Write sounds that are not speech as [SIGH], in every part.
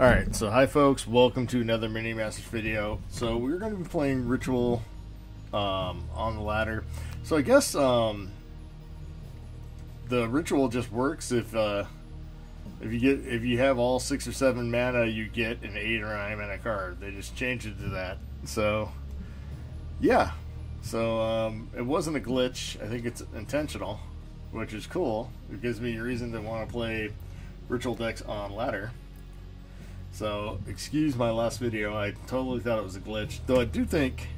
Alright, so hi folks, welcome to another Minion Masters video. So we're going to be playing Ritual um, on the ladder. So I guess um, the Ritual just works if uh, if you get if you have all six or seven mana, you get an eight or nine mana card. They just changed it to that. So yeah, so um, it wasn't a glitch. I think it's intentional, which is cool. It gives me a reason to want to play Ritual decks on ladder. So, excuse my last video. I totally thought it was a glitch. Though I do think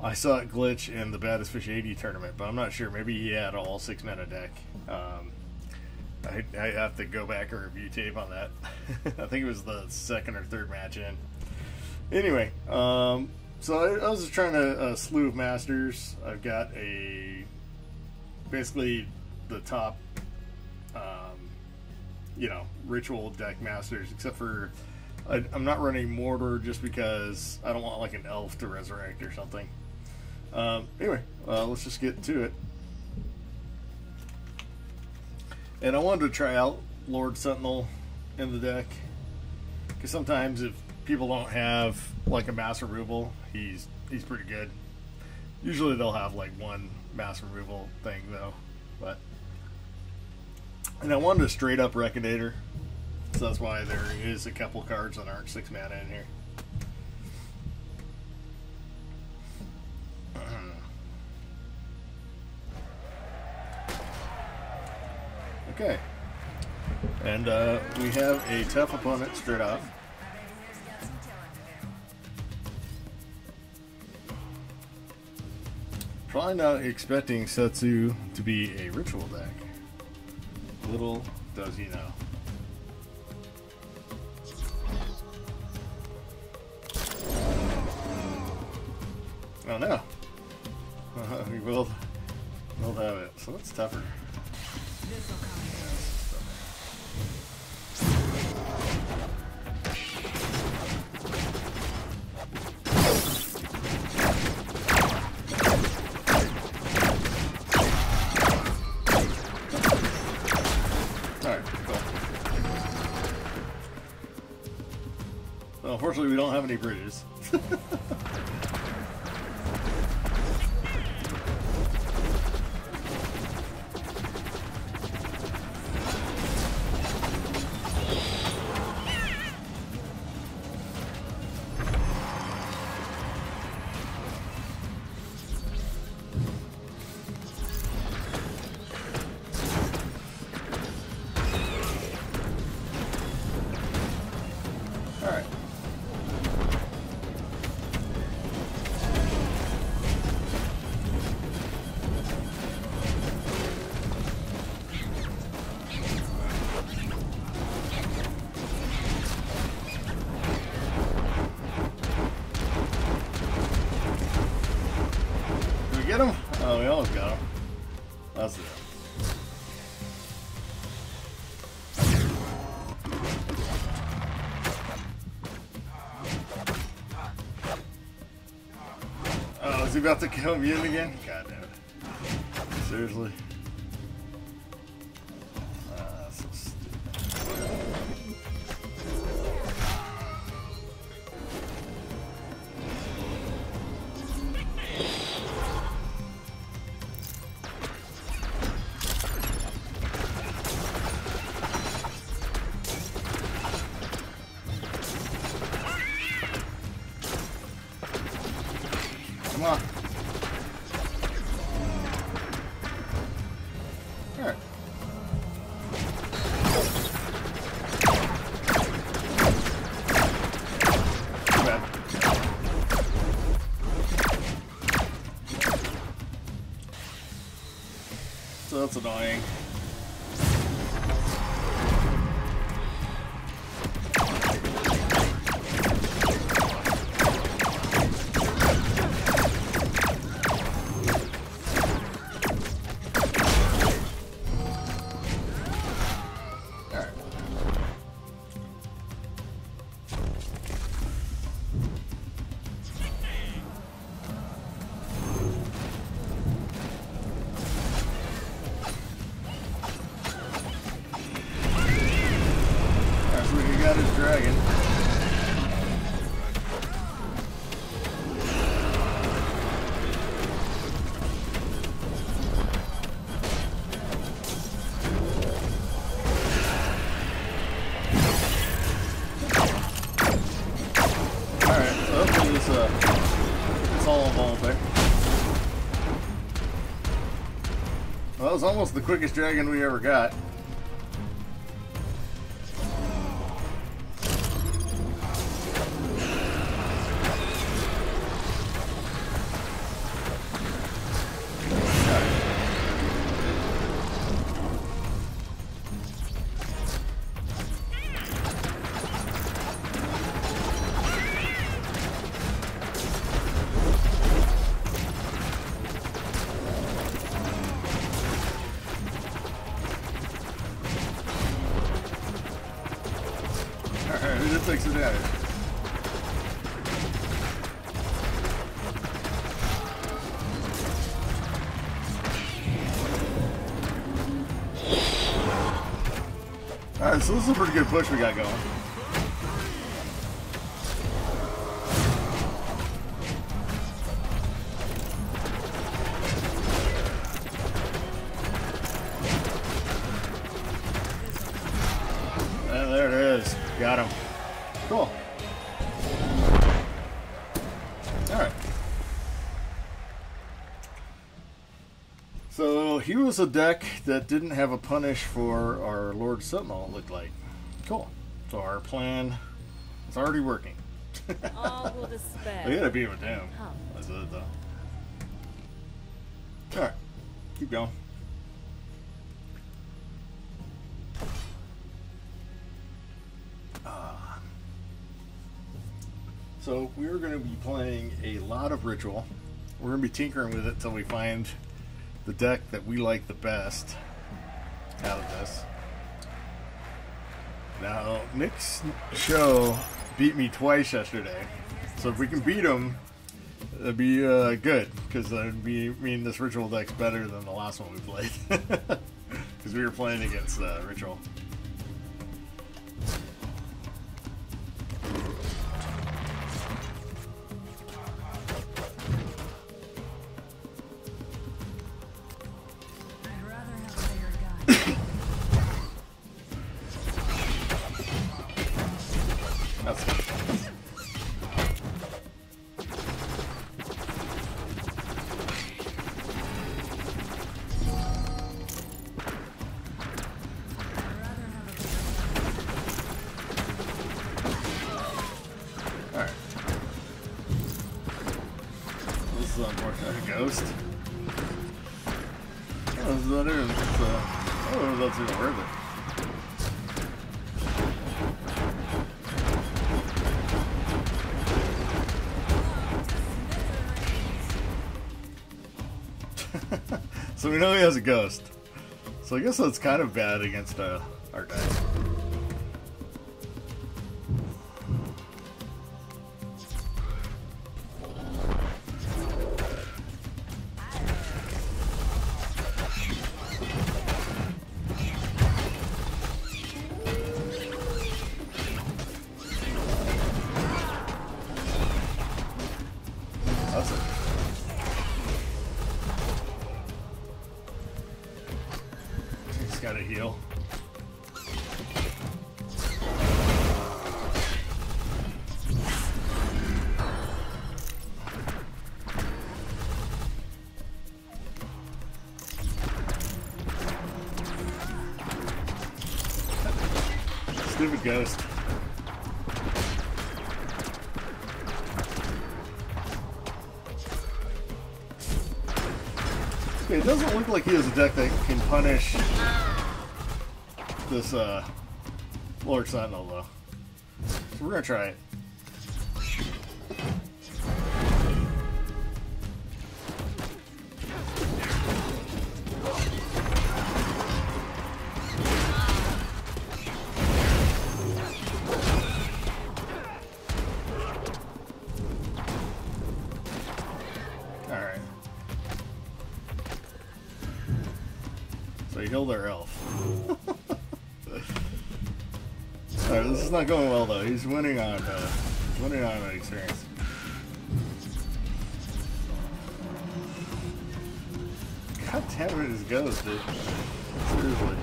I saw it glitch in the Badasafish80 tournament, but I'm not sure. Maybe he had all six mana deck. Um, I, I have to go back and review tape on that. [LAUGHS] I think it was the second or third match in. Anyway, um, so I, I, was just trying to uh, slew of masters. I've got a basically the top you know, ritual deck masters, except for I, am not running Mortar just because I don't want like an elf to resurrect or something. Um, anyway, uh, let's just get to it. And I wanted to try out Lord Sentinel in the deck because sometimes if people don't have like a mass removal, he's he's pretty good. Usually they'll have like one mass removal thing though, but and I wanted a straight up Reckonator. So that's why there is a couple cards that aren't six mana in here. [CLEARS THROAT] Okay. And uh, we have a tough opponent straight off. Probably not expecting Setsu to be a ritual deck. Little does he know. Oh no. [LAUGHS] We will, we'll have it. So what's tougher? Unfortunately, we don't have any bridges. [LAUGHS] Oh, he about to kill me again? God damn it. Seriously? That's annoying. Almost the quickest dragon we ever got. Alright, so this is a pretty good push we got going. And there it is. Got him. Cool. Alright. So he was a deck that didn't have a punish for our Lord Sentinel, it looked like. Cool. So our plan is already working. [LAUGHS] All will despair. We gotta beat him down. That's it though. Alright. Keep going. Ah. So we're going to be playing a lot of Ritual. We're going to be tinkering with it until we find the deck that we like the best out of this. Now, Nick's show beat me twice yesterday. So if we can beat him, that'd be uh, good. Because that'd be mean this Ritual deck's better than the last one we played. [LAUGHS] Because we were playing against uh, Ritual. Even. It's, uh, I don't know if that's even worth it. [LAUGHS] so we know he has a ghost. So I guess that's kind of bad against uh, Stupid ghost. Okay, it doesn't look like he has a deck that can punish this uh, Lord Sentinel, though. So we're gonna try it. Our elf. [LAUGHS] Alright, this is not going well though. He's winning on uh, he's winning on experience. God damn it, his ghost, dude. Seriously.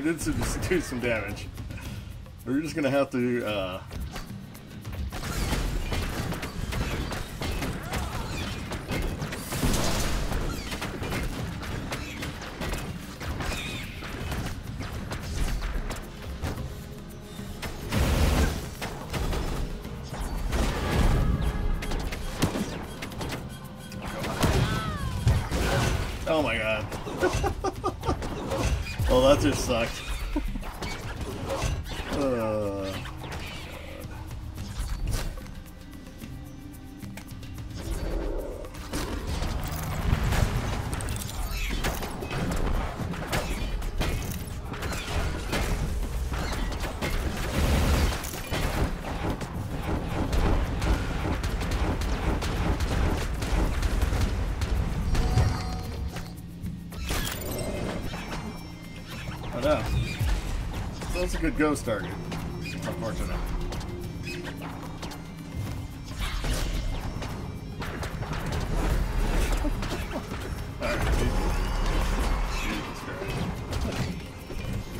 We did some, [LAUGHS] do some damage. We're just gonna have to, uh... just sucked. [LAUGHS] uh, good ghost target. Unfortunately.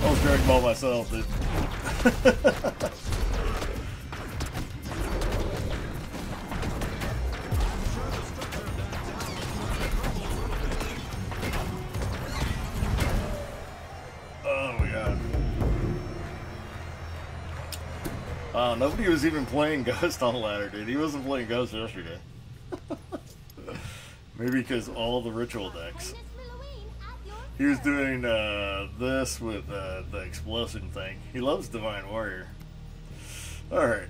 Was Dragon Ball myself, dude. [LAUGHS] nobody was even playing [LAUGHS] Ghost on the ladder, dude. He wasn't playing Ghost yesterday. [LAUGHS] Maybe because all the ritual decks. He was doing uh, this with uh, the explosion thing. He loves Divine Warrior. Alright.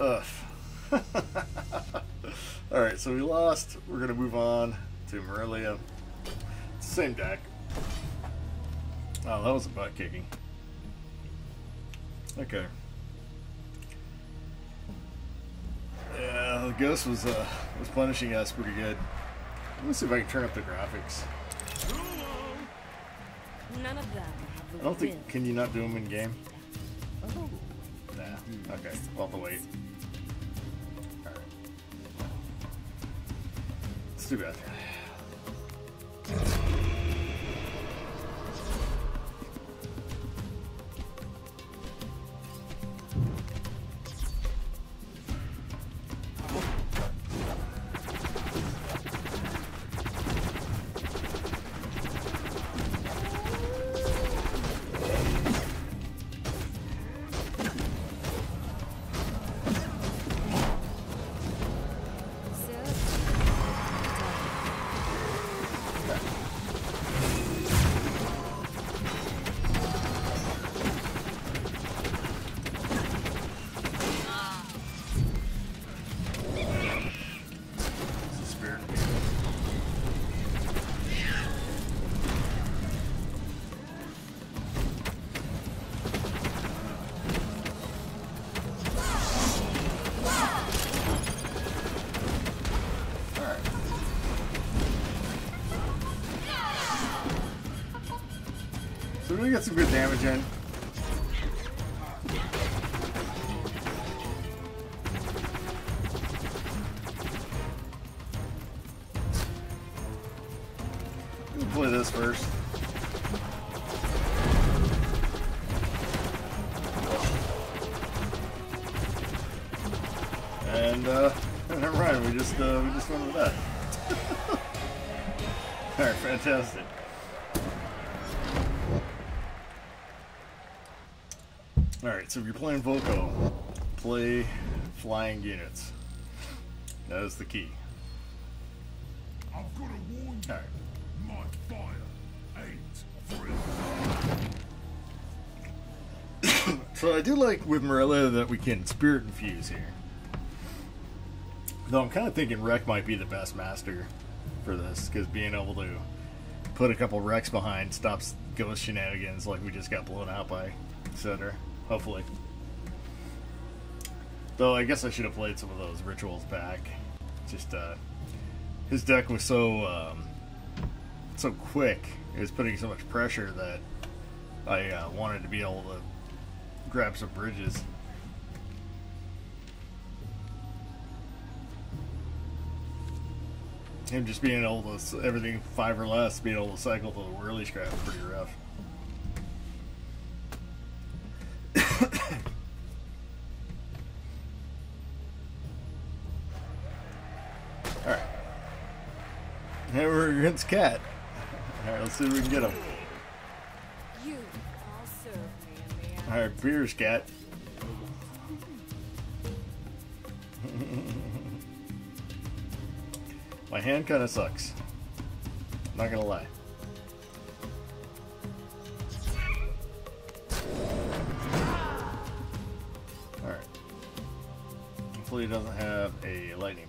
Ugh. [LAUGHS] Alright, so we lost. We're going to move on to Morellia. Same deck. Oh, that was a butt kicking. Okay. Ghost was uh, was punishing us pretty good. Let me see if I can turn up the graphics. None of them have I don't think. Can you not do them in game? Oh, Nah. Okay. We'll to wait. Alright. It's too bad. It's got some good damage in. play this first. And uh [LAUGHS] never mind, we just uh, we just went with that. [LAUGHS] Alright, fantastic. All right, so if you're playing Volco, play flying units. That is the key. I've got to warn you. All right. My fire ain't free. [COUGHS] So I do like with Morellia that we can spirit infuse here. Though I'm kind of thinking Wreck might be the best master for this, because being able to put a couple Wrecks behind stops ghost shenanigans like we just got blown out by, etc. Hopefully. Though I guess I should have played some of those rituals back. Just uh, his deck was so um, so quick. It was putting so much pressure that I uh, wanted to be able to grab some bridges. Him just being able to everything five or less, being able to cycle to the whirly scrap pretty rough. Now we're against Cat. Alright, let's see if we can get him. You all serve me in the. Alright, beers, Cat. [LAUGHS] My hand kind of sucks. Not gonna lie. Alright. Hopefully, he doesn't have a lightning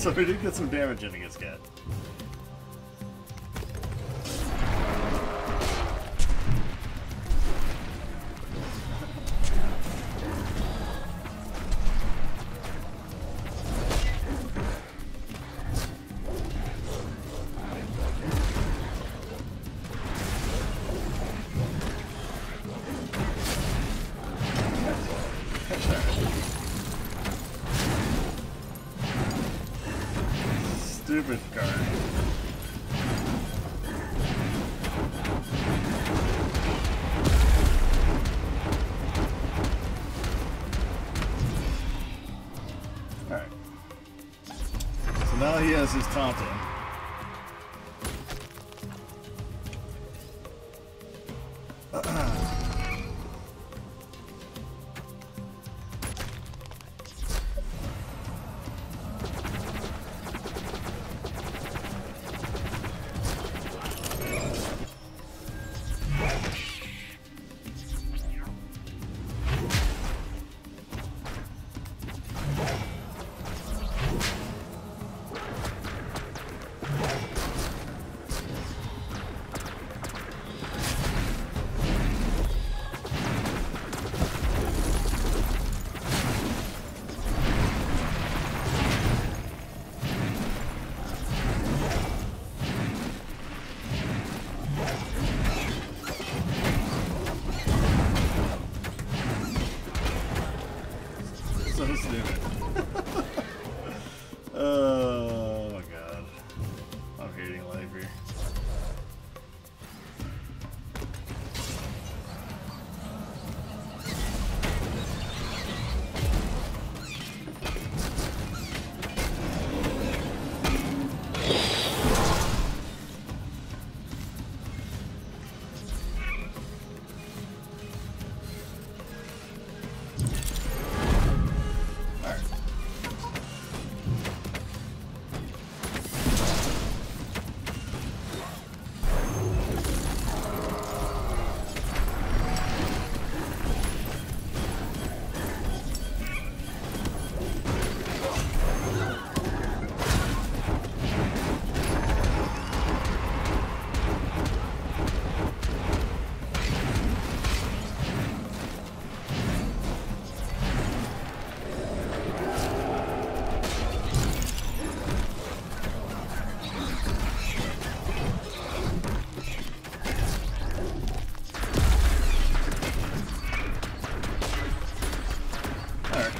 [LAUGHS] so we did get some damage in against Cat. Stupid. Alright. So now he has his taunting.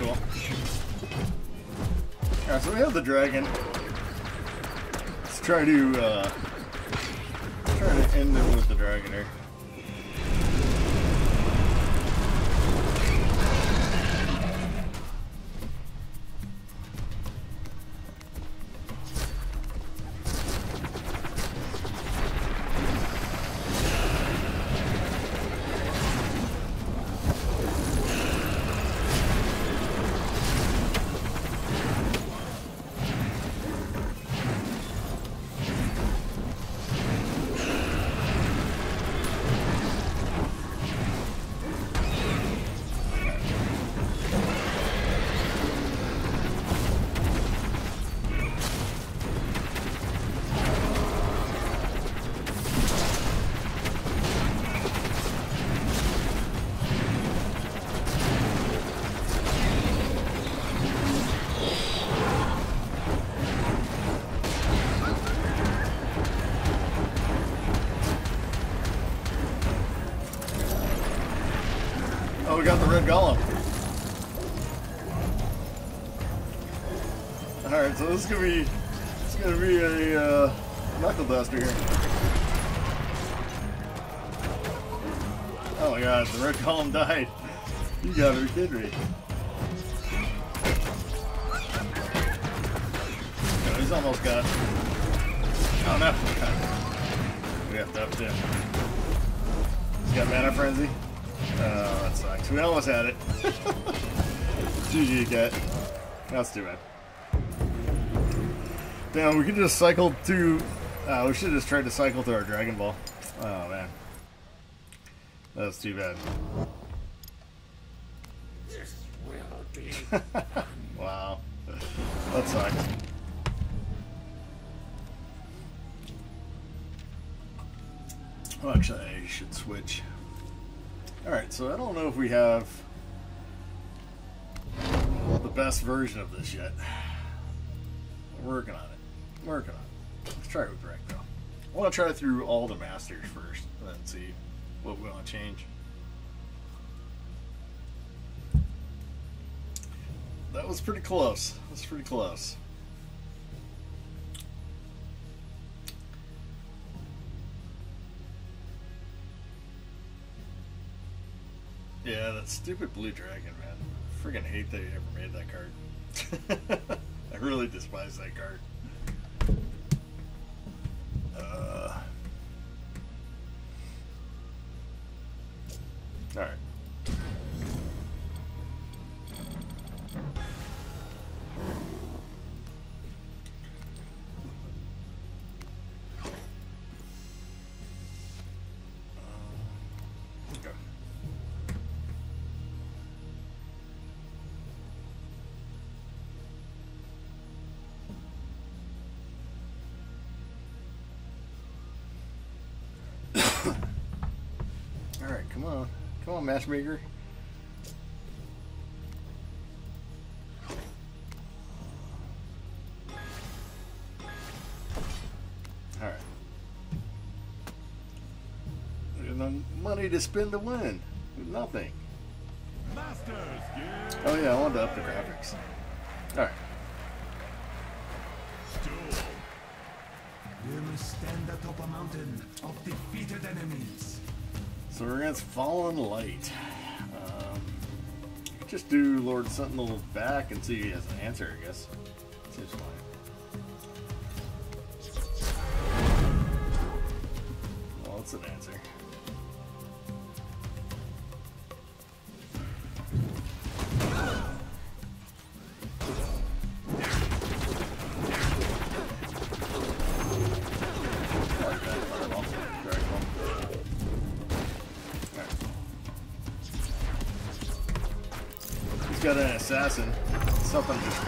Cool. Alright, so we have the dragon. Let's try to, uh, try to end it with the dragon here. Got the red golem. Alright, so this is gonna be it's gonna be a uh, knuckle duster here. Oh my god, the red golem [LAUGHS] died. You gotta be kidding me. No, he's almost got Oh no. [LAUGHS] We have to up to He's got mana frenzy. Oh, that sucks. We almost had it. [LAUGHS] GG, cat. That's too bad. Damn, we could just cycle to. Uh, we should just try to cycle to our Dragon Ball. Oh, man. That's too bad. This will be [LAUGHS] Wow. That sucks. Well, actually, I should switch. Alright, so I don't know if we have the best version of this yet. We're working on it. Working on it. Let's try it with though. I want to try through all the masters first, and then see what we want to change. That was pretty close. That was pretty close. Yeah, that stupid blue dragon, man. Freaking hate they ever made that card. [LAUGHS] I really despise that card. Come on, come on, matchmaker. All right. There's no money to spend to win. Nothing. Masters Oh yeah, I wanted to up the graphics. All right. Duel. We must stand atop a mountain of defeated enemies. So we're against Fallen Light. Um, just do Lord Sentinel back and see if he has an answer, I guess. Seems fine. Well, it's an answer. Assassin. Something just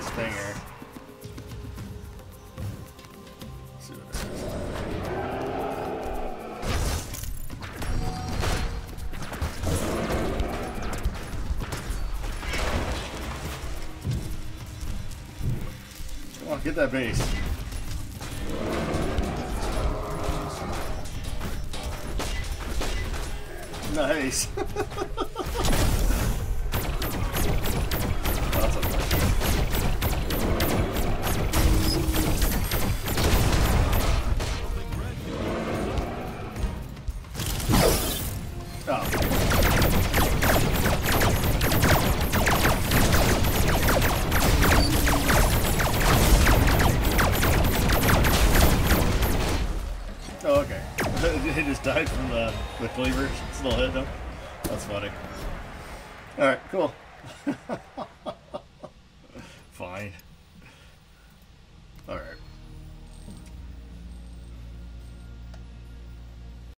stinger. See what. Come on, get that base. Nice. [LAUGHS]